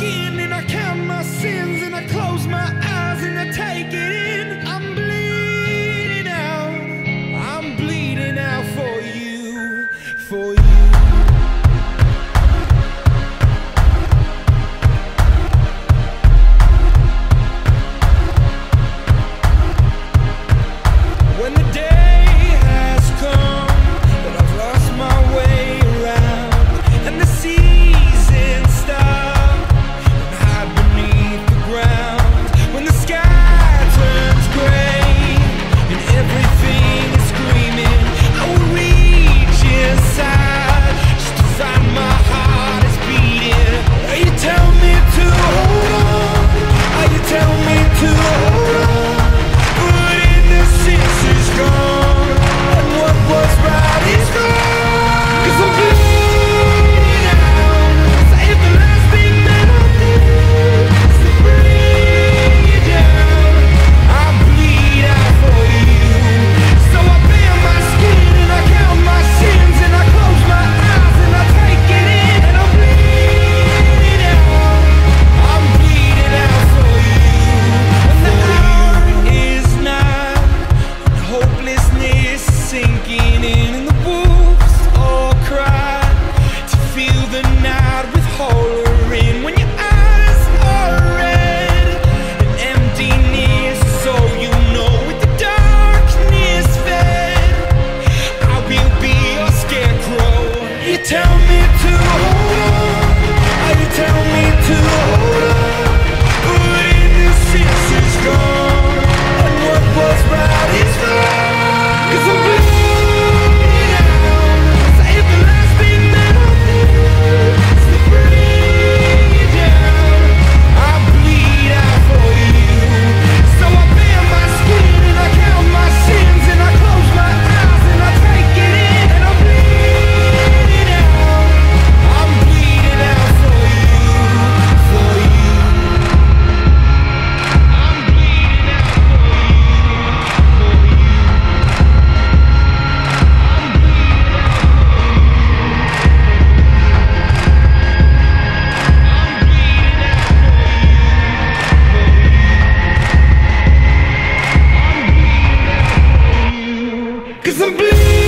skin tell me to hold on. Cause I'm bleeding